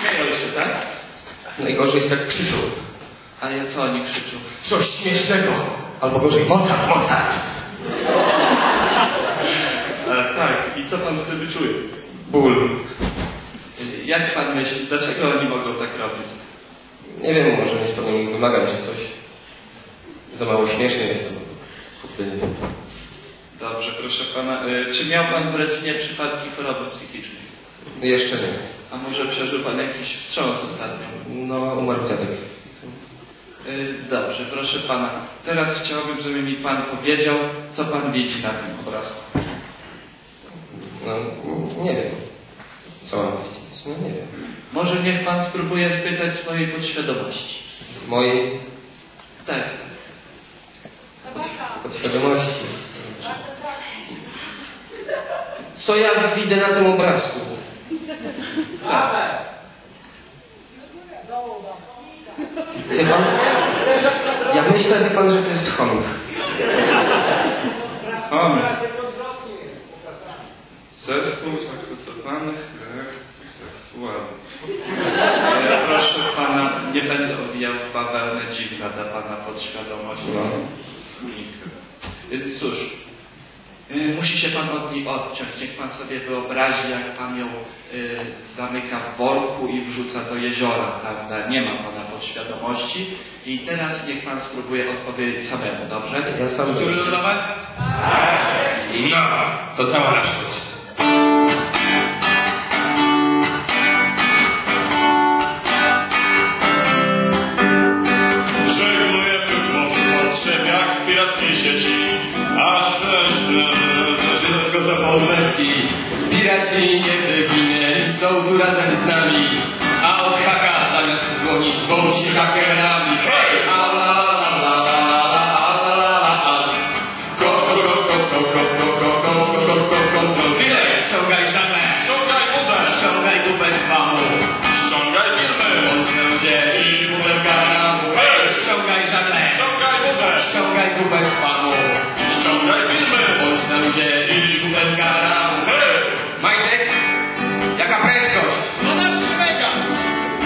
śmieją się, tak? Najgorzej jest jak krzyczą. A ja co oni krzyczą? Coś śmiesznego. Albo gorzej, Mozart, Mozart. E, tak, i co pan wtedy czuje? Ból. Jak pan myśli, dlaczego oni mogą tak robić? Nie wiem, może nie spełniam ich wymagań czy coś. Za mało śmieszny jestem. Kurde, nie wiem. Dobrze, proszę pana. E, Czy miał pan w rodzinie przypadki choroby psychicznej? Jeszcze nie. A może przeżył pan jakiś wstrząs ostatnio? No, umarł dziadek. E, Dobrze, proszę pana. Teraz chciałbym, żeby mi pan powiedział, co pan widzi na tym obrazku. No, nie wiem. Co mam powiedzieć? No, nie wiem. Może niech pan spróbuje spytać swojej podświadomości. Mojej Tak. podświadomości. Co ja widzę na tym obrazku? Wie pan? Ja myślę, wie pan, że to jest chomik. Mamy. Zespół zakwitowanych reakcji seksualnych. E, Proszę pana, nie będę owijał w bawełnę dziwna dla pana podświadomość. No. Cóż, musi się pan od niej odciąć. Niech pan sobie wyobrazi, jak pan ją e, zamyka w worku i wrzuca do jeziora, prawda? Nie ma pana podświadomości. I teraz niech pan spróbuje odpowiedzieć samemu, dobrze? Ja sam... Szczury lodowe? No, to cała naprzód. Potrzeb jak w pirackiej sieci, aż zapomneci grać się nie wyginę Są tu razem z nami A od haka zamiast dłoni Zwą się hakerami Hej! Ściągaj żabę, ściągaj gubę, ściągaj gubę z pamu Ściągaj filmy, bądź ludzie i butelka ramu Hej! Ściągaj żabę, ściągaj gubę, ściągaj gubę z Ściągaj filmy, bądź ludzie i butelka ramu Majtek, jaka prędkość? 12 mega!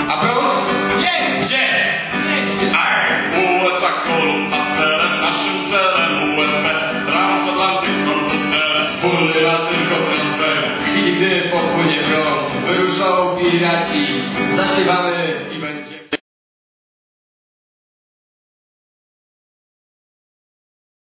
A prąd? Jest! Gdzie? Aj! USA Kolumba celem, naszym celem USB, transatlantycki komputer, Wspólny ma tylko transfer. W chwili, gdy popłynie prąd, wyruszą piraci. Zaśpiewamy